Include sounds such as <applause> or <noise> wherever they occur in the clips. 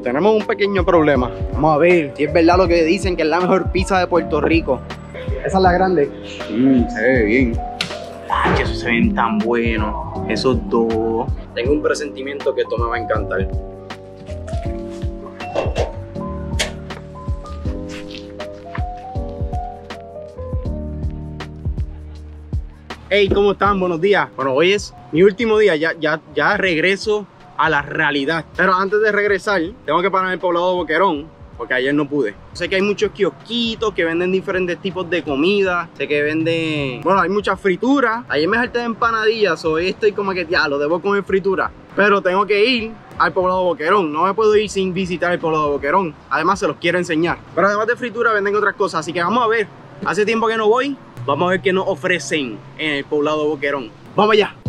Tenemos un pequeño problema. Vamos a ver si es verdad lo que dicen que es la mejor pizza de Puerto Rico. Esa es la grande. Mmm, se ve bien. Ay, esos se ven tan buenos. Esos dos. Tengo un presentimiento que esto me va a encantar. Hey, ¿cómo están? Buenos días. Bueno, hoy es mi último día, ya, ya, ya regreso a la realidad. Pero antes de regresar, tengo que parar en el poblado de Boquerón, porque ayer no pude. Sé que hay muchos kiosquitos que venden diferentes tipos de comida. Sé que venden, bueno, hay muchas frituras. Ayer me salté de empanadillas, hoy estoy como que ya lo debo comer fritura. Pero tengo que ir al poblado de Boquerón. No me puedo ir sin visitar el poblado de Boquerón. Además, se los quiero enseñar. Pero además de fritura, venden otras cosas. Así que vamos a ver. Hace tiempo que no voy. Vamos a ver qué nos ofrecen en el poblado de Boquerón. ¡Vamos allá!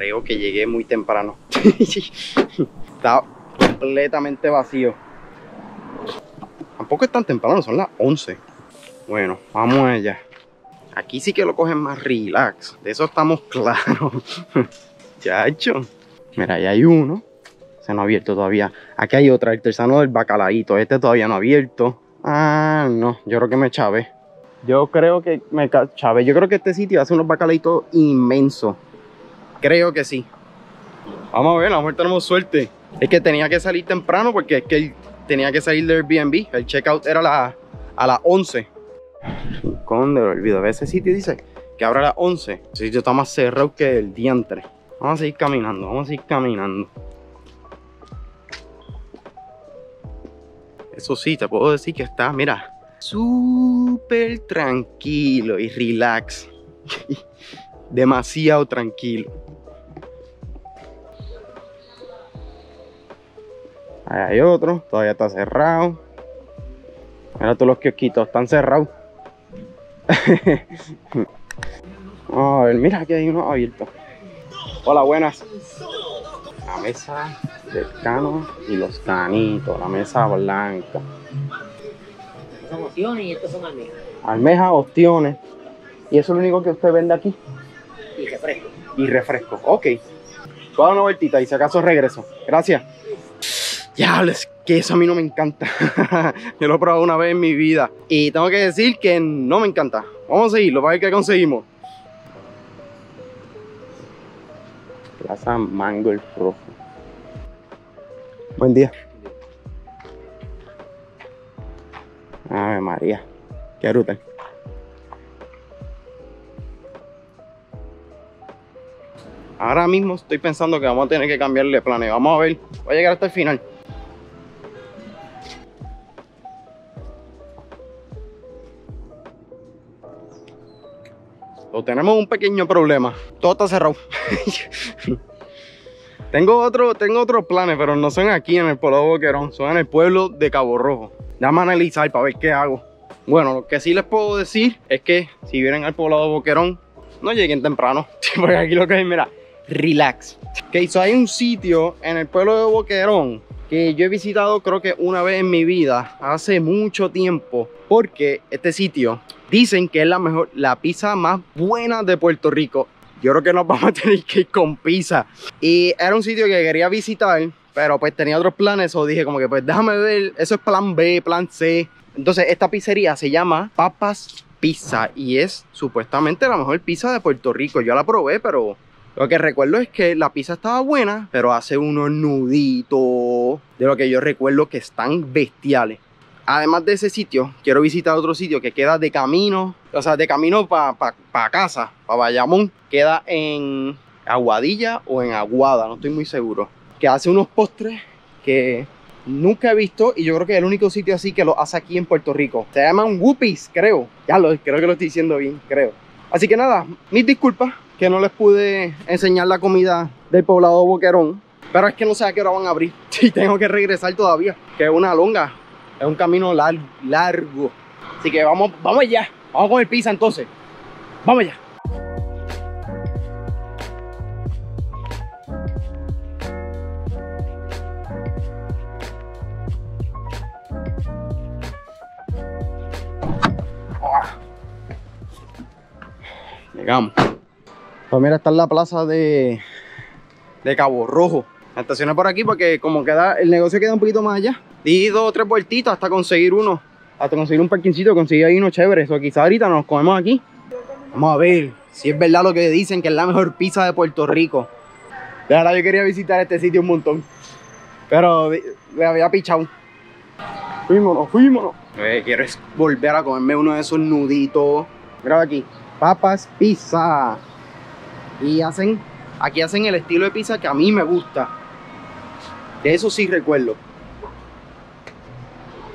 Creo que llegué muy temprano. <laughs> Está completamente vacío. Tampoco es tan temprano, son las 11. Bueno, vamos allá. Aquí sí que lo cogen más relax. De eso estamos claros. <laughs> Chacho. Mira, ahí hay uno. Se no ha abierto todavía. Aquí hay otro, artesano del bacalaíto. Este todavía no ha abierto. Ah, no. Yo creo que me chave. Yo creo que me chave. Yo creo que este sitio hace unos bacalaitos inmensos. Creo que sí. Vamos a ver, a lo mejor tenemos suerte. Es que tenía que salir temprano porque es que tenía que salir del Airbnb. El checkout era a, la, a las 11. ¿Dónde lo olvido? Ese sitio dice que abre a las 11. Ese sitio está más cerrado que el diantre. Vamos a seguir caminando, vamos a seguir caminando. Eso sí, te puedo decir que está, mira, súper tranquilo y relax. <laughs> Demasiado tranquilo. Ahí hay otro, todavía está cerrado. Mira todos los kiosquitos, están cerrados. <laughs> a ver, mira aquí hay uno abierto. Hola, buenas. La mesa del cano y los canitos, la mesa blanca. Son opciones y estos son almejas. Almejas, opciones. ¿Y eso es lo único que usted vende aquí? Y refresco. Y refresco. Ok. Voy a dar una vueltita y si acaso regreso. Gracias. Diablos, que eso a mí no me encanta. <laughs> Yo lo he probado una vez en mi vida. Y tengo que decir que no me encanta. Vamos a seguirlo para ver qué conseguimos. Plaza Mango el Rojo. Buen día. Ave María. Qué ruta. Ahora mismo estoy pensando que vamos a tener que cambiarle planes. Vamos a ver. Voy a llegar hasta el final. Tenemos un pequeño problema. Todo está cerrado. <laughs> tengo otro, tengo otros planes, pero no son aquí en el pueblo de Boquerón, son en el pueblo de Cabo Rojo. A analizar para ver qué hago. Bueno, lo que sí les puedo decir es que si vienen al poblado de Boquerón, no lleguen temprano. <laughs> Porque aquí lo que hay, mira, relax. Que hizo hay un sitio en el pueblo de Boquerón que yo he visitado creo que una vez en mi vida, hace mucho tiempo, porque este sitio dicen que es la mejor, la pizza más buena de Puerto Rico. Yo creo que nos vamos a <laughs> tener que ir con pizza. Y era un sitio que quería visitar, pero pues tenía otros planes, o dije como que pues déjame ver, eso es plan B, plan C. Entonces esta pizzería se llama Papas Pizza y es supuestamente la mejor pizza de Puerto Rico. Yo la probé, pero lo que recuerdo es que la pizza estaba buena, pero hace unos nuditos de lo que yo recuerdo que están bestiales. Además de ese sitio, quiero visitar otro sitio que queda de camino, o sea, de camino para pa, casa, para Bayamón. Queda en Aguadilla o en Aguada, no estoy muy seguro. Que hace unos postres que nunca he visto y yo creo que es el único sitio así que lo hace aquí en Puerto Rico. Se llaman Whoopies, creo. Ya lo creo que lo estoy diciendo bien, creo. Así que nada, mis disculpas que no les pude enseñar la comida del poblado Boquerón. Pero es que no sé a qué hora van a abrir. <laughs> Y tengo que regresar todavía. Que es una longa. Es un camino largo. Así que vamos, vamos allá. Vamos con el pizza entonces. Vamos allá. Vamos. Pues mira, está en la plaza de, de Cabo Rojo. La estacioné por aquí porque como queda, el negocio queda un poquito más allá. Di dos o tres vueltitas hasta conseguir uno. Hasta conseguir un parquincito, conseguir ahí uno chévere. Eso quizá ahorita nos comemos aquí. Vamos a ver si es verdad lo que dicen que es la mejor pizza de Puerto Rico. De verdad yo quería visitar este sitio un montón. Pero le había pichado. Fuímonos, fuímonos. Eh, quiero volver a comerme uno de esos nuditos. Mira aquí. Papas pizza. Y hacen, aquí hacen el estilo de pizza que a mí me gusta. De eso sí recuerdo.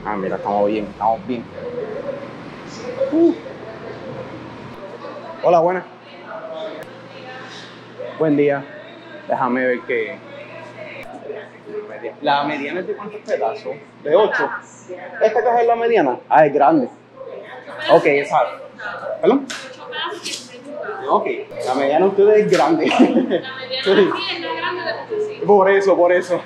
Ah, mira, estamos bien, estamos bien. Uh. Hola, buenas. Buen día. Déjame ver que. La mediana es de cuántos pedazos? De 8. ¿Esta caja es la mediana? Ah, es grande. Ok, esa. ¿Perdón? Ok, la mediana de ustedes es grande. La mediana <laughs> sí es la grande de ustedes, sí. Por eso, por eso.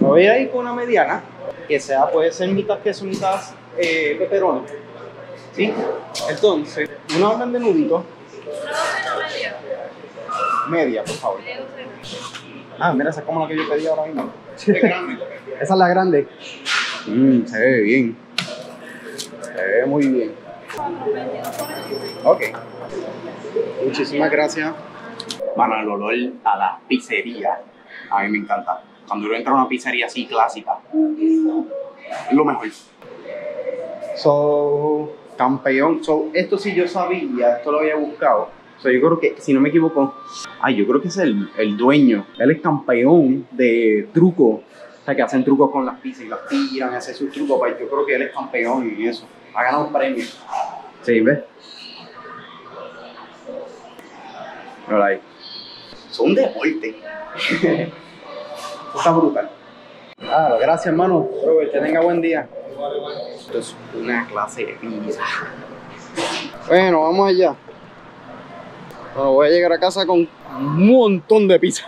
Me voy a ir con una mediana, que sea, puede ser mitad queso, mitad eh, peperón. ¿Sí? Entonces, una orden de nudito, Una media. media, por favor. Ah, mira, esa es como la que yo pedí ahora mismo. esa es la grande. Mm, se ve bien. Se ve muy bien. Ok. Muchísimas gracias. Mano, el olor a la pizzería. A mí me encanta. Cuando uno entra a una pizzería así clásica. Es lo mejor. So, campeón. So, esto sí yo sabía, esto lo había buscado. So, yo creo que, si no me equivoco, ay, yo creo que es el, el dueño. Él es campeón de truco. O sea, que hacen trucos con las pizzas y las tiran, hacen sus trucos. Pues yo creo que él es campeón en eso. Ha ganado un premio. Sí, ¿ves? Mira ahí. Son deporte. <laughs> Está brutal. Ah, gracias, hermano. Robert, que tenga buen día. Esto es una clase de pizza. Bueno, vamos allá. Bueno, voy a llegar a casa con un montón de pizza.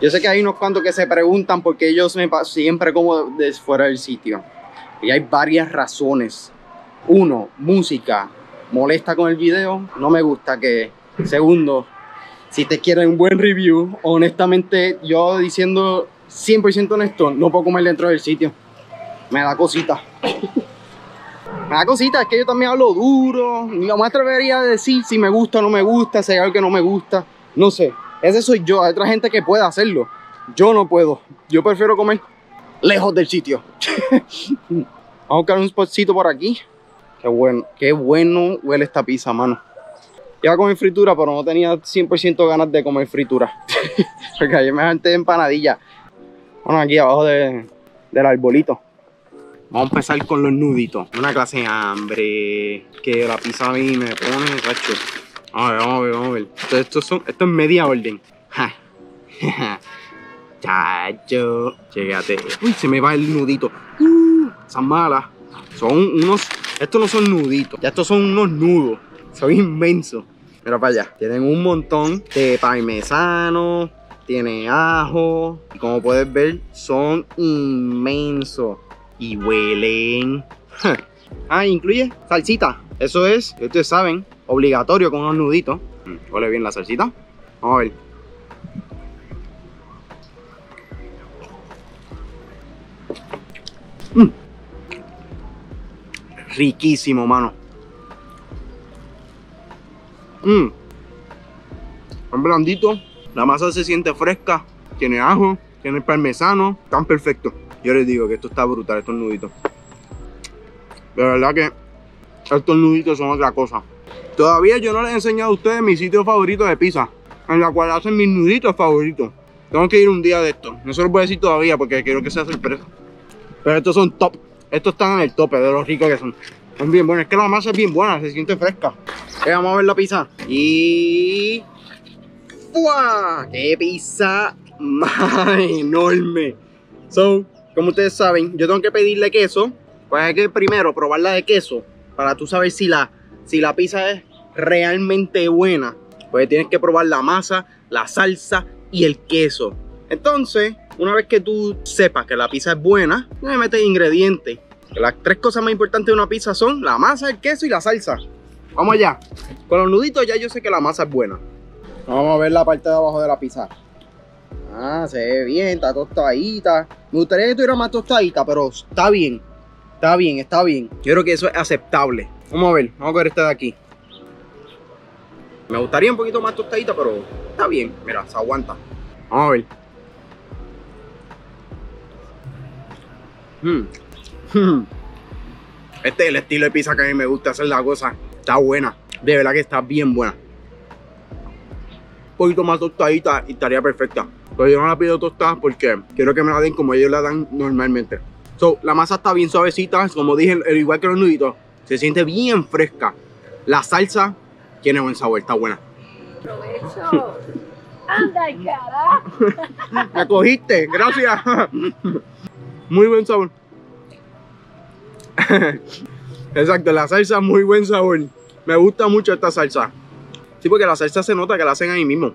Yo sé que hay unos cuantos que se preguntan por qué yo siempre como de fuera del sitio. Y hay varias razones. Uno, música. Molesta con el video. No me gusta que. Segundo, si te quieren un buen review, honestamente, yo diciendo 100% honesto, no puedo comer dentro del sitio. Me da cosita. me da cosita, es que yo también hablo duro. No me atrevería a decir si me gusta o no me gusta, si hay algo que no me gusta. No sé. Ese soy yo. Hay otra gente que puede hacerlo. Yo no puedo. Yo prefiero comer lejos del sitio. <laughs> Vamos a buscar un spotcito por aquí. Qué bueno, qué bueno huele esta pizza, mano. Iba a comer fritura, pero no tenía 100% ganas de comer fritura. <laughs> Porque ayer me de empanadilla. Bueno, aquí abajo de- del arbolito. Vamos a empezar con los nuditos. Una clase de hambre. Que la pizza a mí me pone. Vamos a ver, vamos a ver, vamos a ver. Esto, esto son, esto es media orden. <laughs> Chacho. Llegate. Uy, se me va el nudito. Uh, esas malas. Son unos. Estos no son nuditos. Ya estos son unos nudos. Son inmensos. Mira para allá. Tienen un montón de parmesano. Tiene ajo. Y como puedes ver, son inmensos. Y huelen. <laughs> Ah, incluye salsita. Eso es, ustedes saben, obligatorio con unos nuditos. Mm, Huele bien la salsita. Vamos a ver. Mm. Riquísimo, mano. Mm. Es blandito. La masa se siente fresca. Tiene ajo. Tiene parmesano. Tan perfecto. Yo les digo que esto está brutal, estos nuditos. De verdad que estos nuditos son otra cosa. Todavía yo no les he enseñado a ustedes mi sitio favorito de pizza. En la cual hacen mis nuditos favoritos. Tengo que ir un día de esto. No se los voy a decir todavía porque quiero que sea sorpresa. Pero estos son top. Estos están en el tope de los ricos que son. Son bien buenos. Es que la masa es bien buena, se siente fresca. Eh, vamos a ver la pizza. Y. ¡Fua! ¡Qué pizza más enorme! So, como ustedes saben, yo tengo que pedirle queso. Pues hay que primero probarla de queso. Para tú saber si la, si la pizza es realmente buena. Pues tienes que probar la masa, la salsa y el queso. Entonces, una vez que tú sepas que la pizza es buena, le metes ingredientes. Las tres cosas más importantes de una pizza son la masa, el queso y la salsa. Vamos allá. Con los nuditos ya yo sé que la masa es buena. Vamos a ver la parte de abajo de la pizza. Ah, se ve bien, está tostadita. Me gustaría que estuviera más tostadita, pero está bien. Está bien, está bien. Yo creo que eso es aceptable. Vamos a ver, vamos a ver esta de aquí. Me gustaría un poquito más tostadita, pero está bien. Mira, se aguanta. Vamos a ver. Mm. Mm. Este es el estilo de pizza que a mí me gusta hacer la cosa. Está buena. De verdad que está bien buena. Un poquito más tostadita y estaría perfecta. Pero yo no la pido tostada porque quiero que me la den como ellos la dan normalmente. So, la masa está bien suavecita, como dije, al igual que los nuditos. Se siente bien fresca. La salsa tiene buen sabor, está buena. Provecho. Anda, carajo. <laughs> Me cogiste, gracias. <laughs> Muy buen sabor. <laughs> Exacto, la salsa muy buen sabor. Me gusta mucho esta salsa. Sí, porque la salsa se nota que la hacen ahí mismo.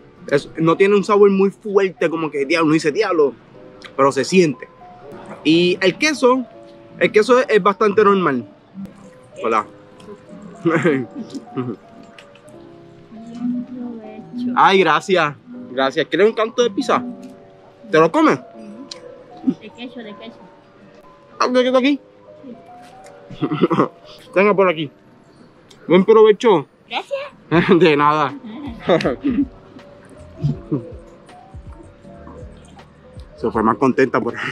No tiene un sabor muy fuerte, como que diablo, no dice diablo, pero se siente. Y el queso, el queso es, es bastante normal. Hola. <laughs> Ay, gracias. Gracias. ¿Quieres un canto de pizza? ¿Te lo comes? De queso, de queso. Ah, ¿me quedo aquí? <laughs> Venga por aquí. Buen provecho. Gracias. <laughs> De nada. <laughs> Se fue más contenta por ahí.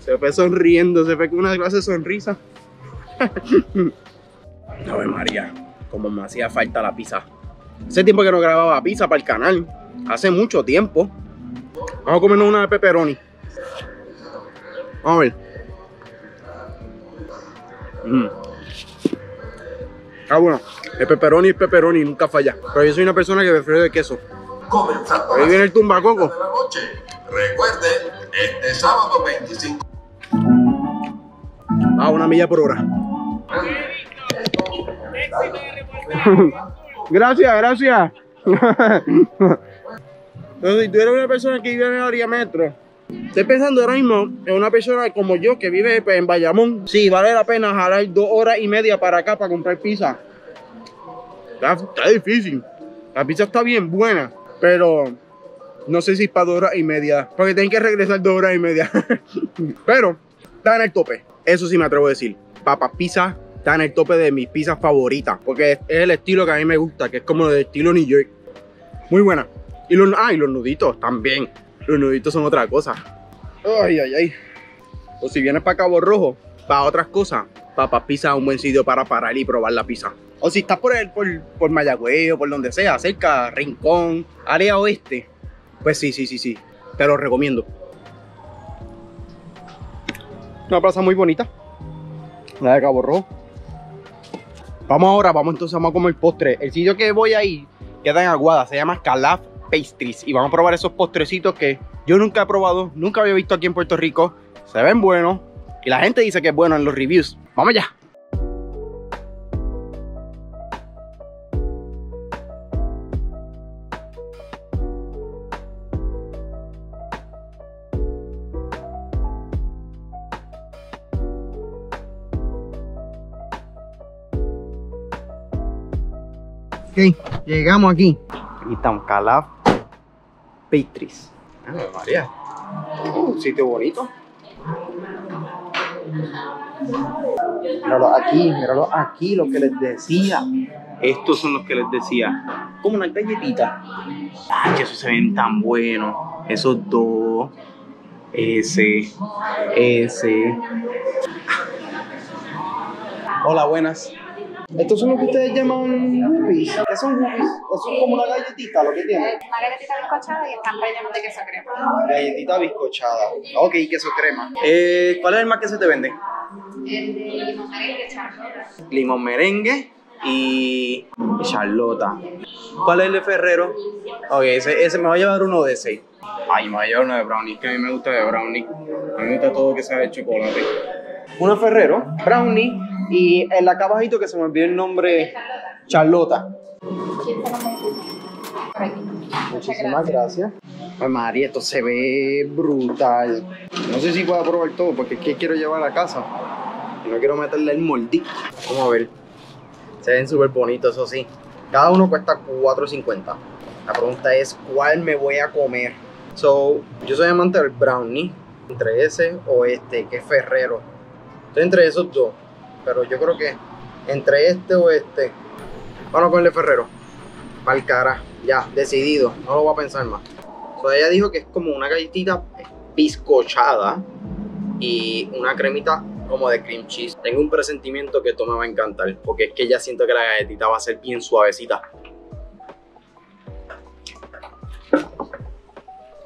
Se fue sonriendo, se fue con una clase de sonrisa. Ave María, como me hacía falta la pizza. Hace tiempo que no grababa pizza para el canal. Hace mucho tiempo. Vamos a comernos una de pepperoni. Vamos a ver. Mm. Ah, bueno. El pepperoni es pepperoni, nunca falla. Pero yo soy una persona que prefiere de queso. Comenzando Ahí viene el tumbacoco. de la noche. Recuerde, este sábado 25 A una milla por hora. <laughs> gracias, gracias. <laughs> Entonces, si tú eres una persona que vive en el área metro, estoy pensando ahora mismo en una persona como yo que vive pues, en Bayamón. Sí, vale la pena jalar dos horas y media para acá para comprar pizza. Está, está difícil. La pizza está bien buena, pero no sé si es para dos horas y media. Porque tienen que regresar dos horas y media. <laughs> pero está en el tope. Eso sí me atrevo a decir. Papas Pizza está en el tope de mis pizzas favoritas. Porque es el estilo que a mí me gusta, que es como el estilo New York. Muy buena. Y los, ah, y los nuditos también. Los nuditos son otra cosa. Ay, ay, ay. O si vienes para Cabo Rojo, para otras cosas, Papas Pizza es un buen sitio para parar y probar la pizza. O si estás por, el, por, por Mayagüez o por donde sea, cerca, Rincón, área oeste, pues sí, sí, sí, sí. Te lo recomiendo. Una plaza muy bonita. La de Cabo Rojo. Vamos ahora, vamos entonces a comer postre. El sitio que voy ahí queda en Aguada, se llama Calaf Pastries. Y vamos a probar esos postrecitos que yo nunca he probado, nunca había visto aquí en Puerto Rico. Se ven buenos. Y la gente dice que es bueno en los reviews. Vamos allá. Ok, llegamos aquí. Aquí estamos, Calaf Pastries. Ah, María. Un sitio bonito. Míralo aquí, míralo aquí, lo que les decía. Estos son los que les decía. Como una galletita. Ay, esos se ven tan buenos. Esos dos. Ese. Ese. Hola, buenas. Estos son los que ustedes llaman whoopies. ¿Qué son whoopies? Eso es como una galletita, lo que tiene. Una galletita bizcochada y están rellenos de queso crema. Galletita bizcochada. Ok, queso crema. Eh, ¿Cuál es el más que se te vende? El de limón merengue, charlotte. Limón merengue y charlota. ¿Cuál es el de Ferrero? Ok, ese, ese me va a llevar uno de ese. Ay, me va a llevar uno de brownie, que a mí me gusta de brownie. A mí me gusta todo que sea de chocolate. Uno Ferrero, brownie y en la acá abajito que se me olvidó el nombre, charlota. Muchísimas gracias. Ay, María, esto se ve brutal. No sé si puedo probar todo porque es que quiero llevar a casa. No quiero meterle el moldi. Vamos a ver. Se ven súper bonitos, eso sí. Cada uno cuesta 4.50. La pregunta es, ¿cuál me voy a comer? So, yo soy amante del brownie. Entre ese o este, que es Ferrero. Estoy entre esos dos. Pero yo creo que entre este o este. Vamos a comerle Ferrero. Pa'l cara. Ya, decidido. No lo voy a pensar más. So, ella dijo que es como una galletita bizcochada y una cremita como de cream cheese. Tengo un presentimiento que esto me va a encantar, porque es que ya siento que la galletita va a ser bien suavecita.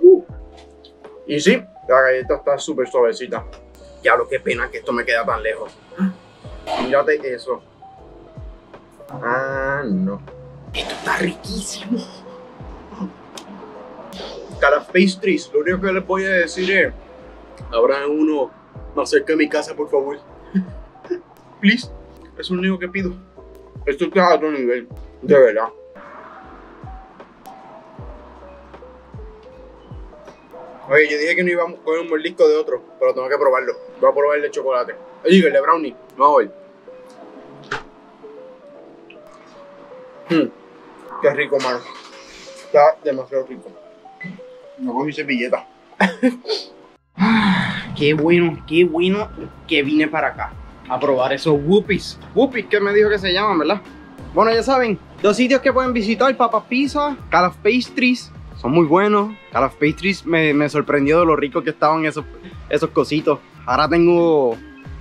Uh. Y sí, la galleta está súper suavecita. Ya lo que pena que esto me queda tan lejos. Mírate eso. Ah, no. Esto está riquísimo. Cara pastries, lo único que les voy a decir es, habrá uno más cerca de mi casa, por favor. <laughs> Please, es lo único que pido. Esto está a otro nivel, de verdad. Oye, yo dije que no íbamos a coger un mordisco de otro, pero tengo que probarlo. Voy a probar el de chocolate. Oye, el brownie. Vamos a. Hmm, Qué rico, mano. Está demasiado rico. No cogí servilleta. qué bueno, qué bueno que vine para acá a probar esos whoopies. Whoopies que me dijo que se llaman, ¿verdad? Bueno, ya saben, dos sitios que pueden visitar, Papa Pizza, Call of Pastries, son muy buenos. Call of Pastries me, me sorprendió de lo rico que estaban esos, esos cositos. Ahora tengo,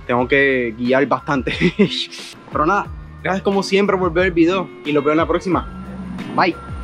tengo que guiar bastante. <laughs> Pero nada, gracias como siempre por ver el video y los veo en la próxima. Bye.